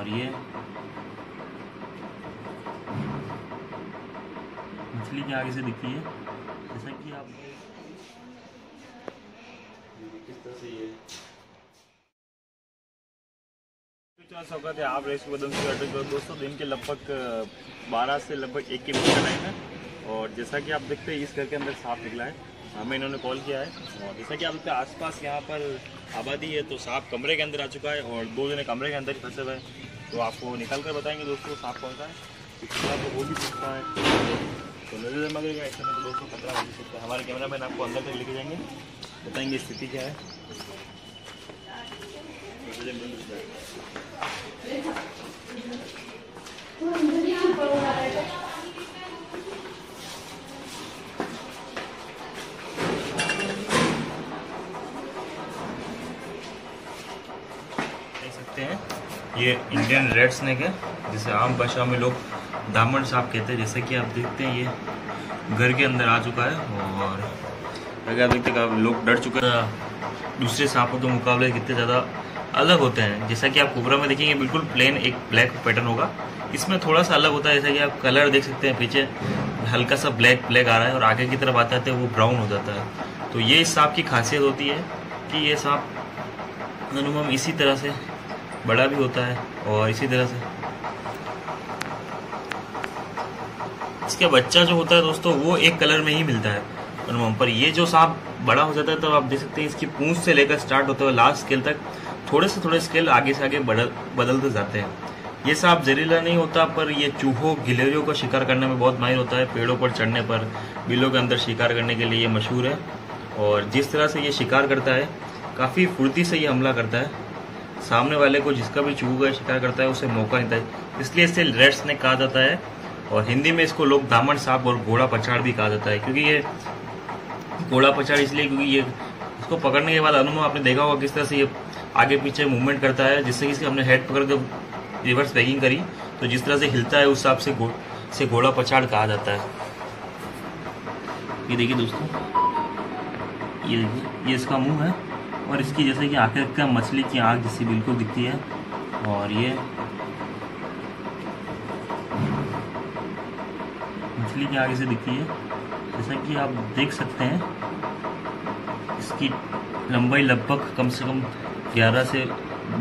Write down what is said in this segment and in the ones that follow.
और ये मछली के आगे से दिखती है जैसा कि आप किस तरह से ये। स्वागत है आप रेस बदन से दोस्तों दिन के लगभग बारह से लगभग एक के बीच का टाइम है। और जैसा कि आप देखते हैं इस घर के अंदर सांप निकला है। हमें इन्होंने कॉल किया है। और जैसा कि आप देखते हैं आसपास यहाँ पर आबादी है तो सांप कमरे के अंदर आ चुका है। और दो जने कमरे के अंदर ही फंसे हुए हैं। तो आपको निकाल कर बताएँगे दोस्तों सांप कौन सा है। कितना तो वो भी सकता है। तो नज़र मगेगा ऐसे में तो दोस्तों खतरा हो सकता है। हमारे कैमरा मैन आपको अंदर तक लेके जाएँगे। बताएँगे स्थिति क्या है देख सकते हैं ये इंडियन रेड स्नेक है, जिसे आम भाषा में लोग दामन सांप कहते हैं, जैसे कि आप देखते हैं, ये घर के अंदर आ चुका है और अगर आप देखते हैं लोग डर चुके हैं। दूसरे सांपों के मुकाबले कितने ज़्यादा अलग होते हैं। जैसा कि आप कोबरा में देखेंगे, बिल्कुल प्लेन एक ब्लैक पैटर्न होगा। इसमें थोड़ा सा अलग होता है, जैसा कि आप कलर देख सकते हैं, पीछे हल्का सा ब्लैक ब्लैक आ रहा है और आगे की तरफ़ आता है, वो ब्राउन हो जाता है। तो ये इस सांप की खासियत होती है कि ये सांप अनुमम इसी तरह से बड़ा भी होता है और इसी तरह से। इसका बच्चा जो होता है दोस्तों, वो एक कलर में ही मिलता है। पर ये जो सांप बड़ा हो जाता है तो आप देख सकते हैं इसकी पूंछ से लेकर स्टार्ट होते हुए लास्ट स्केल तक थोड़े से थोड़े स्केल आगे से आगे बदल, बदलते जाते हैं। ये सांप जहरीला नहीं होता, पर ये चूहों, गिलेरियों का शिकार करने में बहुत माहिर होता है। पेड़ों पर चढ़ने पर बिलों के अंदर शिकार करने के लिए ये मशहूर है। और जिस तरह से ये शिकार करता है, काफ़ी फुर्ती से ये हमला करता है। सामने वाले को जिसका भी चूहों का शिकार करता है उसे मौका नहीं देता इसलिए इसे रेड स्नेक कहा जाता है और हिंदी में इसको लोग दामन सांप और घोड़ा पछाड़ भी कहा जाता है क्योंकि ये घोड़ा पछाड़ इसलिए क्योंकि ये इसको पकड़ने के बाद अनुभव आपने देखा होगा किस तरह से ये आगे पीछे मूवमेंट करता है जिससे कि हमने हेड पकड़ के रिवर्स पैकिंग करी तो जिस तरह से हिलता है उस हिसाब से घो, से घोड़ा पछाड़ कहा जाता है। ये देखिए दोस्तों ये देखिए ये इसका मुँह है। और इसकी जैसे कि आखिर का मछली की आँख जैसी बिल्कुल दिखती है। और ये मछली की आगे से दिखती है। जैसा कि आप देख सकते हैं, इसकी लंबाई लगभग कम से कम 11 से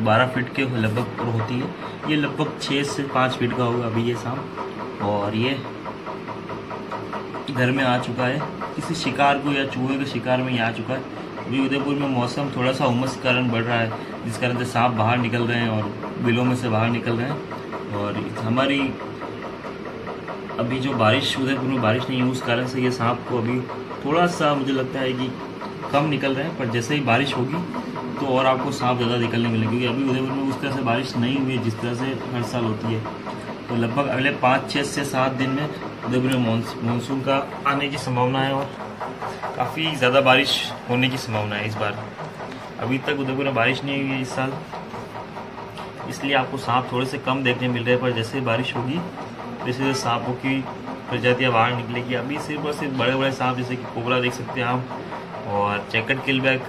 12 फीट के लगभग होती है। ये लगभग 6 से 5 फीट का होगा अभी ये सांप और ये घर में आ चुका है। किसी शिकार को या चूहे के शिकार में ये आ चुका है। अभी उदयपुर में मौसम थोड़ा सा उमस के कारण बढ़ रहा है, जिस कारण से सांप बाहर निकल रहे हैं और बिलों में से बाहर निकल रहे हैं। और हमारी अभी जो बारिश, उदयपुर में बारिश नहीं है उस कारण से ये सांप को अभी थोड़ा सा मुझे लगता है कि कम निकल रहे हैं, पर जैसे ही बारिश होगी तो और आपको सांप ज़्यादा निकलने मिलेंगे, क्योंकि अभी उदयपुर में उस तरह से बारिश नहीं हुई है, जिस तरह से हर साल होती है। तो लगभग अगले पाँच छः से सात दिन में उदयपुर में मानसून का आने की संभावना है और काफ़ी ज़्यादा बारिश होने की संभावना है इस बार। अभी तक उदयपुर में बारिश नहीं हुई है इस साल। इसलिए आपको सांप थोड़े से कम देखने मिल रहे हैं, पर जैसे बारिश होगी जैसे जैसे सांपों की प्रजातियाँ बाहर निकलेगी। अभी सिर्फ़ और सिर्फ़ बड़े बड़े सांप, जैसे कि कोबरा देख सकते हैं आप, और चैकट किलबैक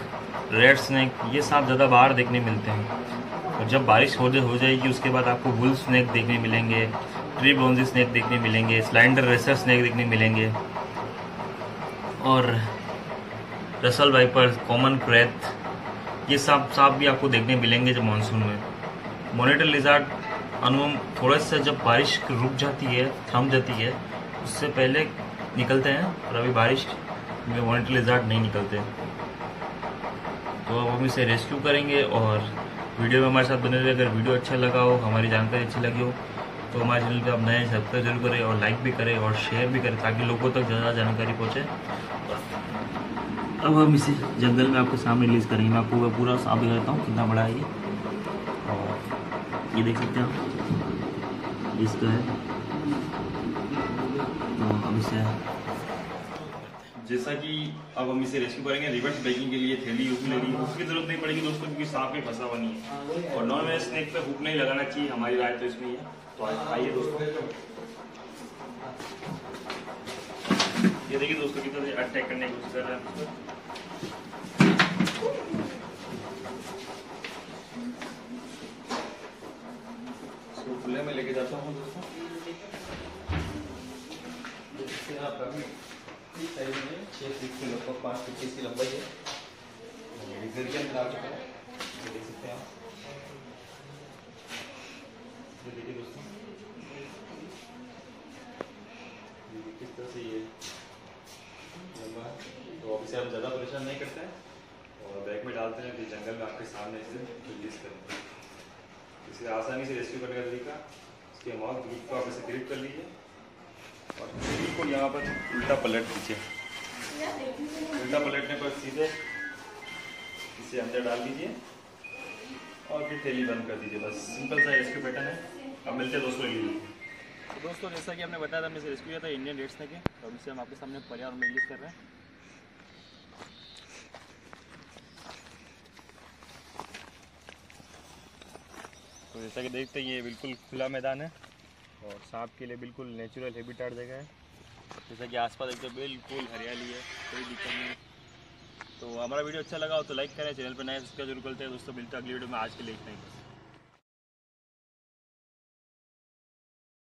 रेड स्नैक ये सांप ज़्यादा बाहर देखने मिलते हैं। और जब बारिश हो जाएगी, उसके बाद आपको वुल स्नैक देखने मिलेंगे। ट्री ब्रोन्जी स्नैक देखने मिलेंगे स्लाइंडर रेसर स्नैक देखने मिलेंगे। और रसल वाइपर कॉमन क्रेथ ये सांप सांप भी आपको देखने मिलेंगे जब मानसून में। मोनिटर लिजार्ड अनुम, थोड़ा सा जब बारिश रुक जाती है, थम जाती है, उससे पहले निकलते हैं और अभी बारिश में मोनिटर लिजार्ड नहीं निकलते। तो अब हम इसे रेस्क्यू करेंगे और वीडियो में हमारे साथ बने रहे अगर वीडियो अच्छा लगा हो, हमारी जानकारी अच्छी लगी हो तो हमारे चैनल पे आप नए सब्सक्राइब ज़रूर करें और लाइक भी करें और शेयर भी करें ताकि लोगों तक ज़्यादा जानकारी पहुँचे। अब हम इसे जंगल में आपके सामने रिलीज़ करेंगे। मैं आपको पूरा साफ़ दिखा हूँ कितना बड़ा है ये। और ये देख सकते हैं आप। इसका है। तो अब इसे जैसा कि अब हम इसे रेस्क्यू करेंगे रिवर्स ब्रेकिंग के लिए थैली हुक लेनी उसकी ज़रूरत नहीं पड़ेगी दोस्तों, क्योंकि सांप में फंसा हुआ नहीं है। और नॉन वेज स्नेक पे हुक नहीं लगाना चाहिए, हमारी राय तो इसमें है तो आइए दोस्तों। ये देखिए दोस्तों कितना से अटैक करने की कोशिश कर रहे हैं। खुले में लेके जाता हूँ दोस्तों। साइज़ में छः फीट की लगभग पाँच फीट इसकी लंबाई है घर के चुका है देख सकते हैं आप किस तरह से ये लंबा तो अब इसे हम ज़्यादा परेशान नहीं करते हैं और बैग में डालते हैं फिर जंगल में आपके सामने इसे रिलीज़ करते हैं इसे आसानी से रेस्क्यू करने का तरीका इसके माउथ ग्रिप को आप इसे ग्रिप कर लीजिए और बिल्कुल यहाँ पर उल्टा पलट दीजिए उल्टा पलटने पर सीधे इसे अंदर डाल दीजिए और फिर थैली बंद कर दीजिए। बस सिंपल सा रेस्क्यू पैटर्न है। अब मिलते हैं दोस्तों लिए तो दोस्तों, जैसा कि हमने बताया था, हमने रेस्क्यू किया था इंडियन रेड्स ने के। तो इसे हम आपके सामने पर्यावरण में रिलीज़ कर रहे हैं। तो जैसा कि देखते हैं, ये बिल्कुल खुला मैदान है। और सांप के लिए बिल्कुल नेचुरल हैबिटाट जगह है। जैसा कि आसपास एकदम बिल्कुल हरियाली है, कोई दिक्कत नहीं तो हमारा वीडियो अच्छा लगा हो तो लाइक करें, चैनल पर नए सब्सक्राइब ज़रूर करते हैं। दोस्तों, मिलते हैं अगली वीडियो में, आज के लिए इतना ही।